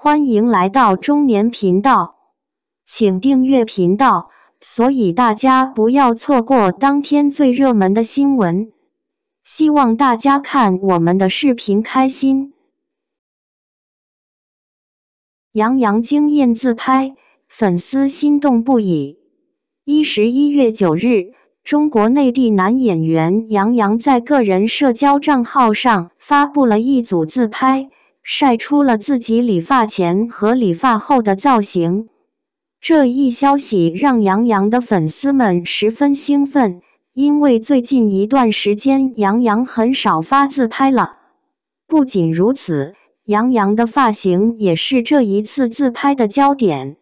欢迎来到中年频道，请订阅频道，所以大家不要错过当天最热门的新闻。希望大家看我们的视频开心。杨洋惊艳自拍，粉丝心动不已。一十一月九日，中国内地男演员杨洋在个人社交账号上发布了一组自拍。晒出了自己理发前和理发后的造型，这一消息让杨洋的粉丝们十分兴奋，因为最近一段时间杨洋很少发自拍了。不仅如此，杨洋的发型也是这一次自拍的焦点。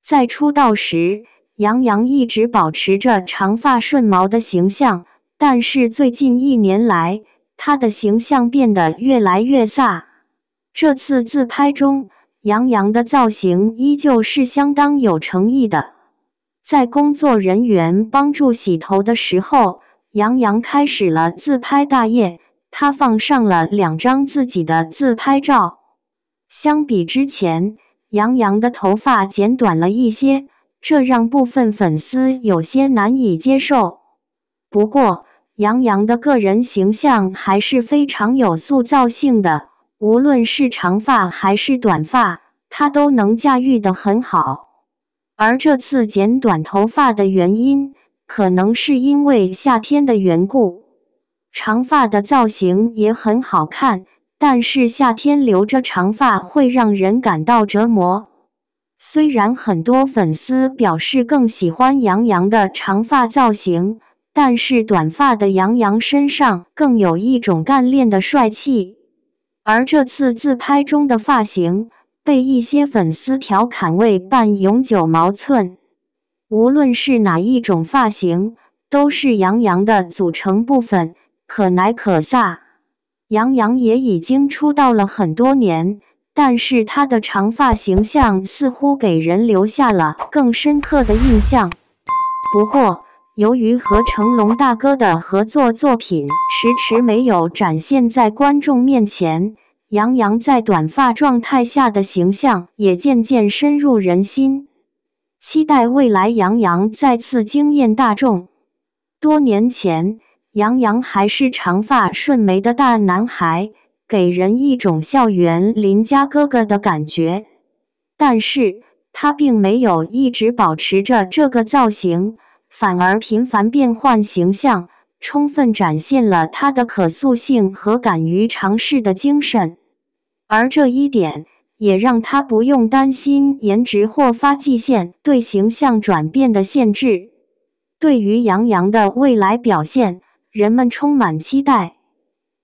在出道时，杨洋一直保持着长发顺毛的形象，但是最近一年来，他的形象变得越来越飒。这次自拍中，杨洋的造型依旧是相当有诚意的。在工作人员帮助洗头的时候，杨洋开始了自拍大业。他放上了两张自己的自拍照。相比之前，杨洋的头发剪短了一些，这让部分粉丝有些难以接受。不过，杨洋的个人形象还是非常有塑造性的。无论是长发还是短发，他都能驾驭得很好。而这次剪短头发的原因，可能是因为夏天的缘故。长发的造型也很好看，但是夏天留着长发会让人感到折磨。虽然很多粉丝表示更喜欢杨洋的长发造型，但是短发的杨洋身上更有一种干练的帅气。而这次自拍中的发型被一些粉丝调侃为“半永久毛寸”。无论是哪一种发型，都是杨洋的组成部分，可奶可飒。杨洋也已经出道了很多年，但是他的长发形象似乎给人留下了更深刻的印象。不过，由于和成龙大哥的合作作品迟迟没有展现在观众面前，杨洋在短发状态下的形象也渐渐深入人心。期待未来杨洋再次惊艳大众。多年前，杨洋还是长发顺眉的大男孩，给人一种校园邻家哥哥的感觉。但是他并没有一直保持着这个造型。反而频繁变换形象，充分展现了他的可塑性和敢于尝试的精神。而这一点也让他不用担心颜值或发际线对形象转变的限制。对于杨洋的未来表现，人们充满期待。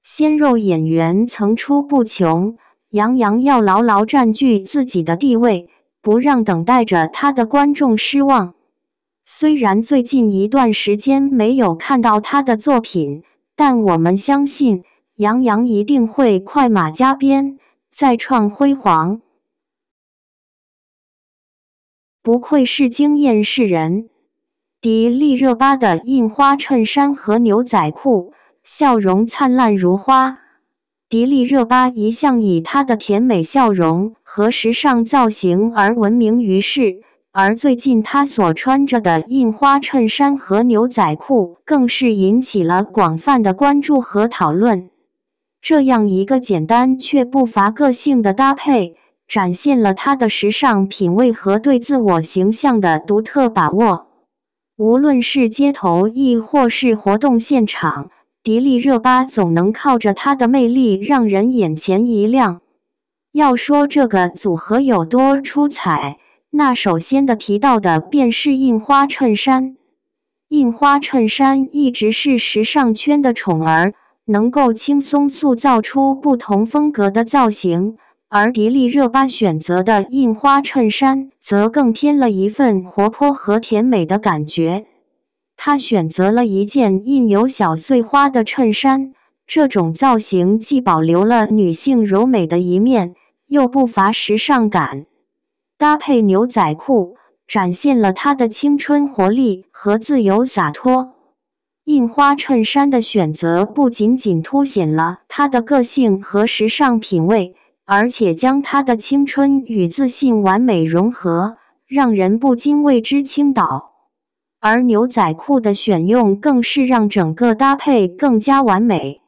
鲜肉演员层出不穷，杨洋要牢牢占据自己的地位，不让等待着他的观众失望。虽然最近一段时间没有看到他的作品，但我们相信杨洋一定会快马加鞭，再创辉煌。不愧是惊艳世人，迪丽热巴的印花衬衫和牛仔裤，笑容灿烂如花。迪丽热巴一向以她的甜美笑容和时尚造型而闻名于世。而最近，他所穿着的印花衬衫和牛仔裤更是引起了广泛的关注和讨论。这样一个简单却不乏个性的搭配，展现了他的时尚品味和对自我形象的独特把握。无论是街头亦或是活动现场，迪丽热巴总能靠着她的魅力让人眼前一亮。要说这个组合有多出彩？那首先的提到的便是印花衬衫。印花衬衫一直是时尚圈的宠儿，能够轻松塑造出不同风格的造型。而迪丽热巴选择的印花衬衫，则更添了一份活泼和甜美的感觉。她选择了一件印有小碎花的衬衫，这种造型既保留了女性柔美的一面，又不乏时尚感。搭配牛仔裤，展现了她的青春活力和自由洒脱。印花衬衫的选择不仅仅凸显了她的个性和时尚品味，而且将她的青春与自信完美融合，让人不禁为之倾倒。而牛仔裤的选用更是让整个搭配更加完美。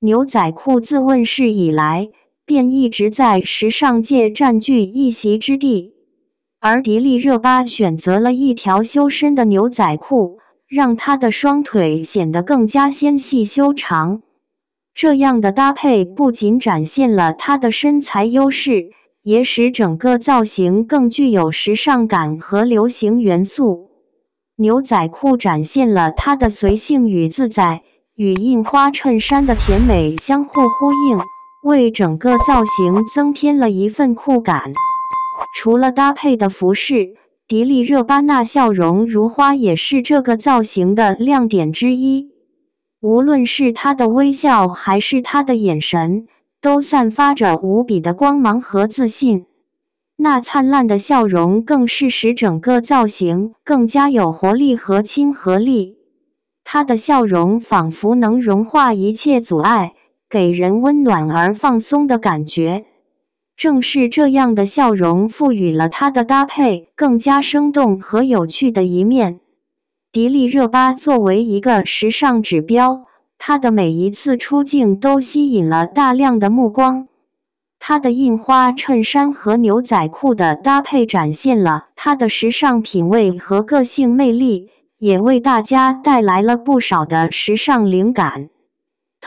牛仔裤自问世以来，便一直在时尚界占据一席之地。而迪丽热巴选择了一条修身的牛仔裤，让她的双腿显得更加纤细修长。这样的搭配不仅展现了她的身材优势，也使整个造型更具有时尚感和流行元素。牛仔裤展现了她的随性与自在，与印花衬衫的甜美相互呼应，为整个造型增添了一份酷感。除了搭配的服饰，迪丽热巴那笑容如花也是这个造型的亮点之一。无论是她的微笑，还是她的眼神，都散发着无比的光芒和自信。那灿烂的笑容更是使整个造型更加有活力和亲和力。她的笑容仿佛能融化一切阻碍，给人温暖而放松的感觉。正是这样的笑容，赋予了她的搭配更加生动和有趣的一面。迪丽热巴作为一个时尚指标，她的每一次出镜都吸引了大量的目光。她的印花衬衫和牛仔裤的搭配展现了她的时尚品味和个性魅力，也为大家带来了不少的时尚灵感。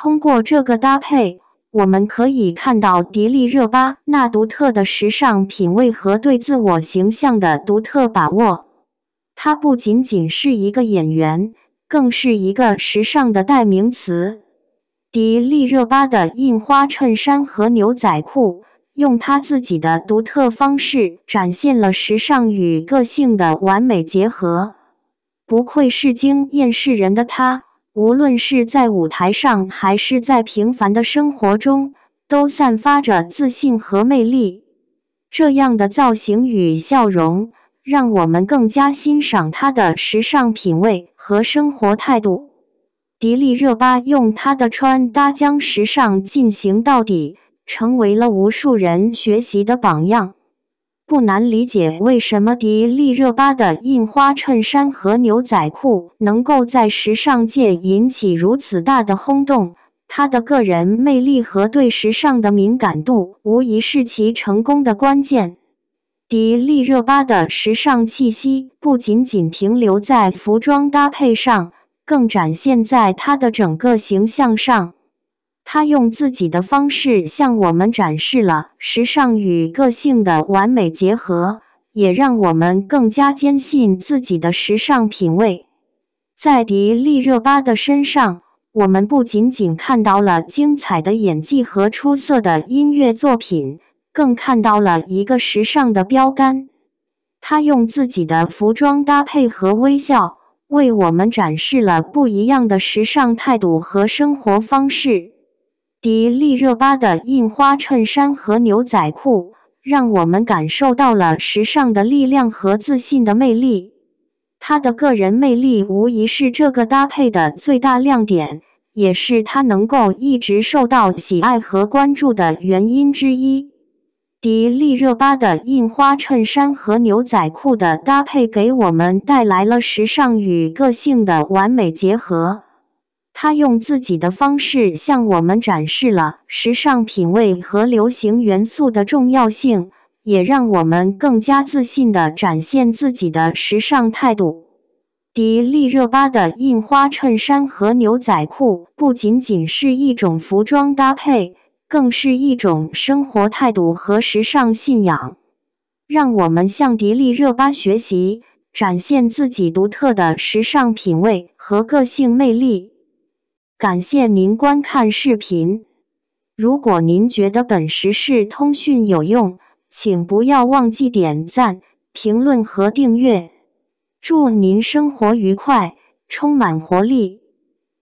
通过这个搭配，我们可以看到迪丽热巴那独特的时尚品味和对自我形象的独特把握。她不仅仅是一个演员，更是一个时尚的代名词。迪丽热巴的印花衬衫和牛仔裤，用她自己的独特方式展现了时尚与个性的完美结合。不愧是惊艳世人的她，无论是在舞台上，还是在平凡的生活中，都散发着自信和魅力。这样的造型与笑容。让我们更加欣赏她的时尚品味和生活态度。迪丽热巴用她的穿搭将时尚进行到底，成为了无数人学习的榜样。不难理解为什么迪丽热巴的印花衬衫和牛仔裤能够在时尚界引起如此大的轰动。她的个人魅力和对时尚的敏感度，无疑是其成功的关键。迪丽热巴的时尚气息不仅仅停留在服装搭配上，更展现在她的整个形象上。他用自己的方式向我们展示了时尚与个性的完美结合，也让我们更加坚信自己的时尚品味。在迪丽热巴的身上，我们不仅仅看到了精彩的演技和出色的音乐作品。更看到了一个时尚的标杆，他用自己的服装搭配和微笑，为我们展示了不一样的时尚态度和生活方式。迪丽热巴的印花衬衫和牛仔裤，让我们感受到了时尚的力量和自信的魅力。她的个人魅力无疑是这个搭配的最大亮点，也是她能够一直受到喜爱和关注的原因之一。迪丽热巴的印花衬衫和牛仔裤的搭配，给我们带来了时尚与个性的完美结合。她用自己的方式向我们展示了时尚品味和流行元素的重要性，也让我们更加自信地展现自己的时尚态度。迪丽热巴的印花衬衫和牛仔裤不仅仅是一种服装搭配。更是一种生活态度和时尚信仰，让我们向迪丽热巴学习，展现自己独特的时尚品味和个性魅力。感谢您观看视频，如果您觉得本时事通讯有用，请不要忘记点赞、评论和订阅。祝您生活愉快，充满活力！